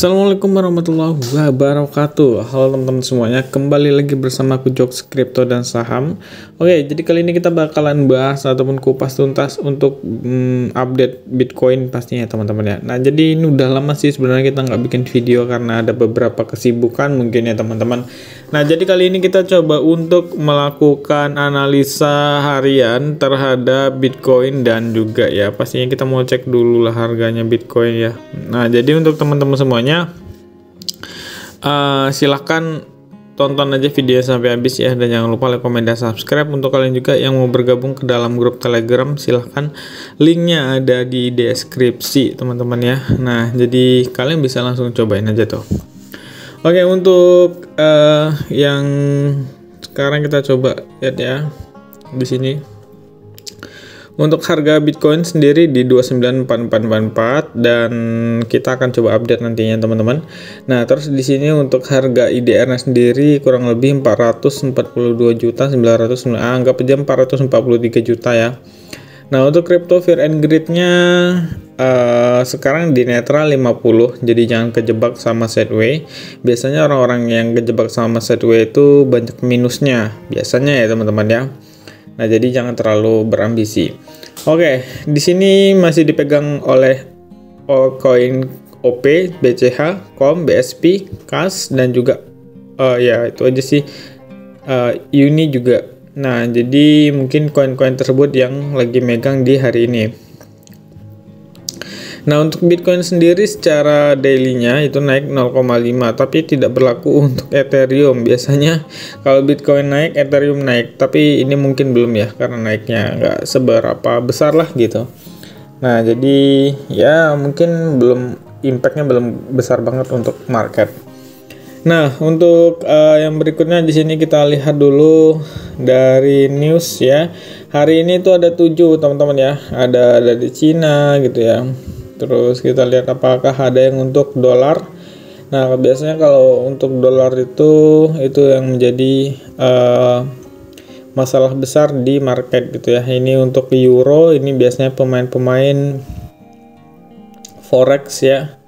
Assalamualaikum warahmatullahi wabarakatuh. Halo teman-teman semuanya Kembali lagi bersama aku Jokes Crypto dan Saham. Oke jadi kali ini kita bakalan bahas Ataupun kupas tuntas Untuk hmm, update Bitcoin pastinya teman-teman ya. Nah jadi ini udah lama sih sebenarnya kita nggak bikin video Karena ada beberapa kesibukan mungkin ya teman-teman Nah jadi kali ini kita coba untuk Melakukan analisa harian Terhadap Bitcoin dan juga ya Pastinya kita mau cek dulu lah harganya Bitcoin ya. Nah jadi untuk teman-teman semua semuanya uh, silahkan tonton aja video sampai habis ya. Dan jangan lupa like, komen, dan subscribe. Untuk kalian juga yang mau bergabung ke dalam grup telegram silahkan linknya ada di deskripsi teman-teman ya. Nah jadi kalian bisa langsung cobain aja tuh oke untuk uh, yang sekarang kita coba lihat ya di sini untuk harga Bitcoin sendiri di 29444 dan kita akan coba update nantinya teman-teman. Nah, terus di sini untuk harga IDR-nya sendiri kurang lebih 442 juta 900 ah, anggap aja 443 juta ya. Nah, untuk crypto Fear and Greed-nya uh, sekarang di netral 50, jadi jangan kejebak sama sideway. Biasanya orang-orang yang kejebak sama sideway itu banyak minusnya, biasanya ya teman-teman ya. Nah, jadi jangan terlalu berambisi. Oke, di sini masih dipegang oleh koin OP, BCH, KOM, BSP, KAS dan juga uh, ya itu aja sih uh, Uni juga. Nah, jadi mungkin koin-koin tersebut yang lagi megang di hari ini. Nah, untuk Bitcoin sendiri secara daily-nya itu naik 0,5, tapi tidak berlaku untuk Ethereum. Biasanya kalau Bitcoin naik, Ethereum naik, tapi ini mungkin belum ya, karena naiknya nggak seberapa besar lah gitu. Nah, jadi ya mungkin belum impact-nya belum besar banget untuk market. Nah, untuk uh, yang berikutnya di sini kita lihat dulu dari news ya. Hari ini tuh ada tujuh teman-teman ya. Ada dari Cina gitu ya terus kita lihat apakah ada yang untuk dolar nah biasanya kalau untuk dolar itu itu yang menjadi uh, masalah besar di market gitu ya ini untuk euro ini biasanya pemain-pemain forex ya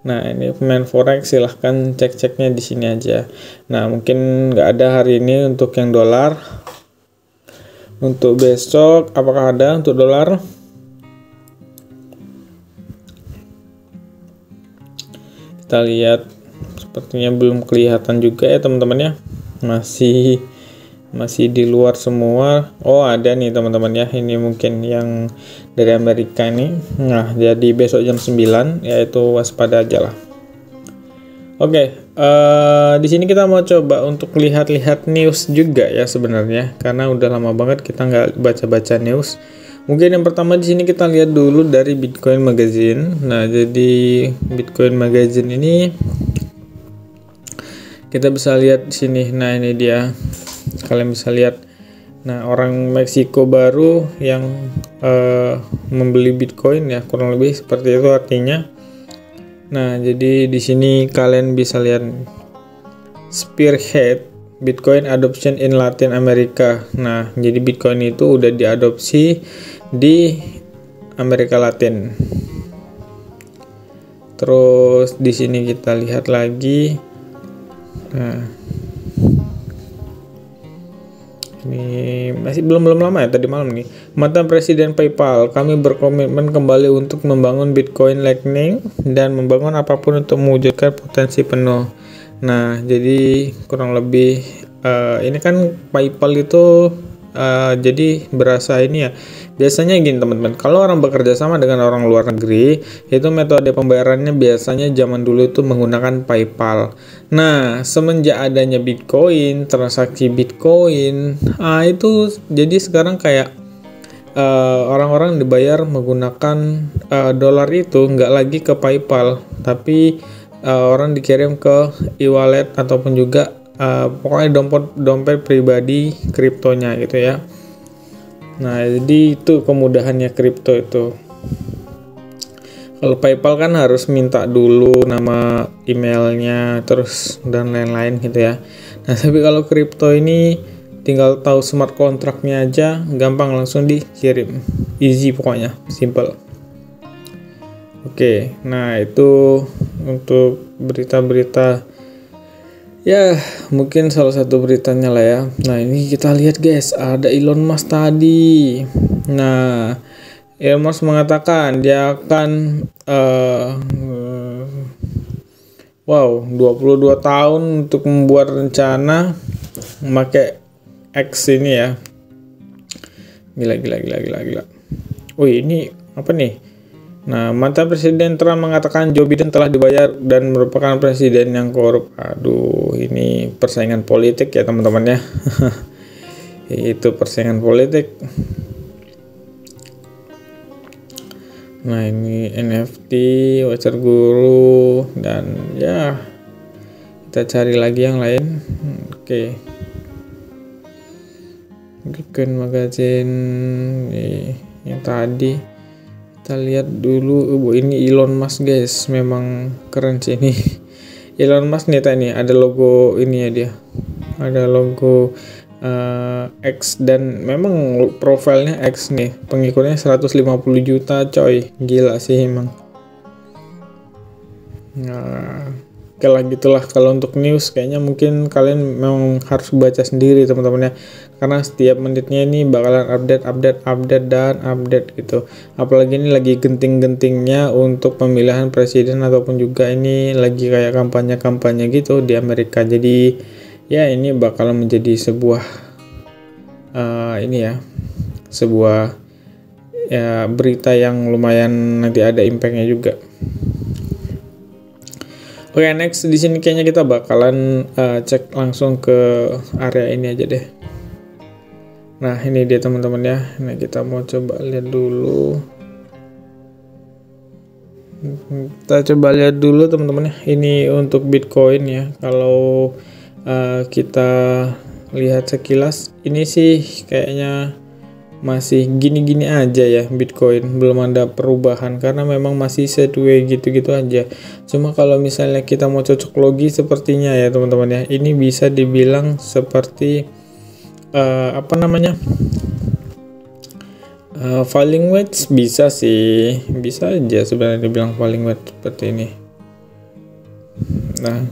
Nah ini pemain forex silahkan cek-ceknya di sini aja. Nah mungkin nggak ada hari ini untuk yang dolar. Untuk besok apakah ada untuk dolar? Kita lihat. Sepertinya belum kelihatan juga ya teman-teman ya. Masih masih di luar semua. Oh ada nih teman-teman ya. Ini mungkin yang dari Amerika ini. Nah jadi besok jam 9 yaitu waspada aja lah. Oke okay, uh, eh, di sini kita mau coba untuk lihat-lihat news juga ya sebenarnya. Karena udah lama banget kita nggak baca-baca news Mungkin yang pertama di sini kita lihat dulu dari Bitcoin Magazine. Nah, jadi Bitcoin Magazine ini kita bisa lihat di sini. Nah, ini dia. Kalian bisa lihat. Nah, orang Meksiko baru yang uh, membeli Bitcoin ya, kurang lebih seperti itu artinya. Nah, jadi di sini kalian bisa lihat Spearhead Bitcoin Adoption in Latin America. Nah, jadi Bitcoin itu udah diadopsi di Amerika Latin. Terus di sini kita lihat lagi. Nah, ini masih belum belum lama ya tadi malam nih. Mantan Presiden PayPal, kami berkomitmen kembali untuk membangun Bitcoin Lightning dan membangun apa pun untuk mewujudkan potensi penuh. Nah, jadi kurang lebih uh, ini kan PayPal itu uh, jadi berasa ini ya. Biasanya gini teman-teman kalau orang bekerja sama dengan orang luar negeri itu metode pembayarannya biasanya zaman dulu itu menggunakan PayPal. Nah semenjak adanya Bitcoin transaksi Bitcoin ah itu jadi sekarang kayak uh, orang-orang dibayar menggunakan uh, dolar itu nggak lagi ke PayPal. Tapi uh, orang dikirim ke e-wallet ataupun juga uh, pokoknya dompet dompet pribadi kriptonya gitu ya Nah, jadi itu kemudahannya kripto itu. Kalau PayPal kan harus minta dulu nama emailnya terus dan lain-lain gitu ya. Nah, tapi kalau kripto ini tinggal tahu smart kontraknya aja, gampang langsung dikirim. Easy pokoknya, simple. Oke, nah itu untuk berita-berita ya mungkin salah satu beritanya lah ya. Nah ini kita lihat guys, ada Elon Musk tadi. Nah Elon Musk mengatakan dia akan uh, wow 22 tahun untuk membuat rencana memakai X ini ya. Gila gila gila gila gila. Wih ini apa nih? Nah, mantan Presiden Trump mengatakan Joe Biden telah dibayar dan merupakan presiden yang korup. Aduh, ini persaingan politik ya teman-teman ya. Itu persaingan politik. Nah, ini NFT, voucher guru, dan ya kita cari lagi yang lain. Oke. Okay. Bikin magazine yang tadi kita lihat dulu oh, ini Elon Musk guys. Memang keren sih ini. Elon Musk nih tadi ada logo ini ya dia. Ada logo uh, X dan memang profilnya X nih. Pengikutnya 150 juta coy. Gila sih emang. Nah Oke lah gitulah kalau untuk news kayaknya mungkin kalian memang harus baca sendiri teman-teman ya. Karena setiap menitnya ini bakalan update update update dan update gitu. Apalagi ini lagi genting-gentingnya untuk pemilihan presiden ataupun juga ini lagi kayak kampanye-kampanye gitu di Amerika. Jadi ya ini bakalan menjadi sebuah uh, ini ya sebuah ya berita yang lumayan nanti ada impactnya juga Oke okay, next di sini kayaknya kita bakalan uh, cek langsung ke area ini aja deh. Nah ini dia teman-teman ya. Nah kita mau coba lihat dulu. Kita coba lihat dulu teman-teman ya. Ini untuk Bitcoin ya. Kalau uh, kita lihat sekilas, ini sih kayaknya masih gini-gini aja ya Bitcoin. Belum ada perubahan karena memang masih sideways gitu-gitu aja. Cuma kalau misalnya kita mau cocok logi sepertinya ya teman-teman ya ini bisa dibilang seperti uh, apa namanya uh, falling wedge bisa sih bisa aja sebenarnya dibilang falling wedge seperti ini. Nah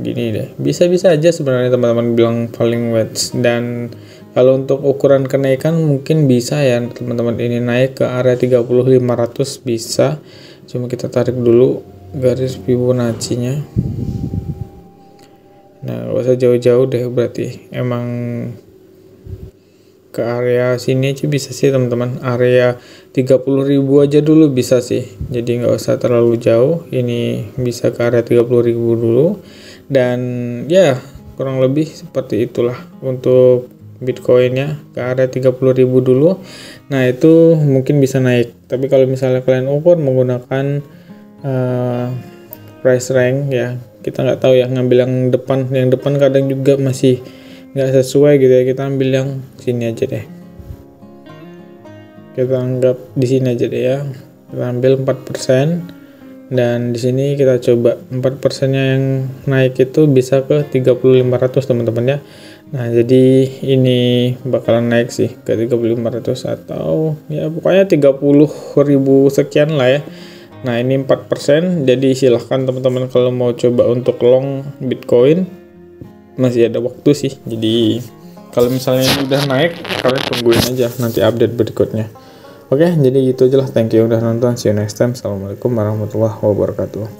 gini deh. Bisa-bisa aja sebenarnya teman-teman bilang falling wedge dan kalau untuk ukuran kenaikan mungkin bisa ya teman-teman ini naik ke area 30500 bisa. Cuma kita tarik dulu garis Fibonacci nya nah gak usah jauh-jauh deh berarti. Emang ke area sini aja bisa sih teman-teman. Area 30.000 aja dulu bisa sih. Jadi nggak usah terlalu jauh. Ini bisa ke area 30.000 dulu dan ya kurang lebih seperti itulah untuk bitcoinnya. Ke area 30.000 dulu. Nah itu mungkin bisa naik. Tapi kalau misalnya kalian ukur menggunakan uh, price rank ya kita nggak tahu ya ngambil yang depan. Yang depan kadang juga masih nggak sesuai gitu ya. Kita ambil yang sini aja deh. Kita anggap di sini aja deh ya. Kita ambil 4% dan di sini kita coba. 4 persennya yang naik itu bisa ke 3500 teman-teman ya. Nah jadi ini bakalan naik sih ke 3500 atau ya pokoknya 30.000 sekian lah ya. Nah ini 4% jadi silahkan teman-teman kalau mau coba untuk long bitcoin masih ada waktu sih. Jadi kalau misalnya ini udah naik kalian tungguin aja nanti update berikutnya Oke, jadi gitu aja lah. Thank you udah nonton. See you next time. Assalamualaikum warahmatullahi wabarakatuh.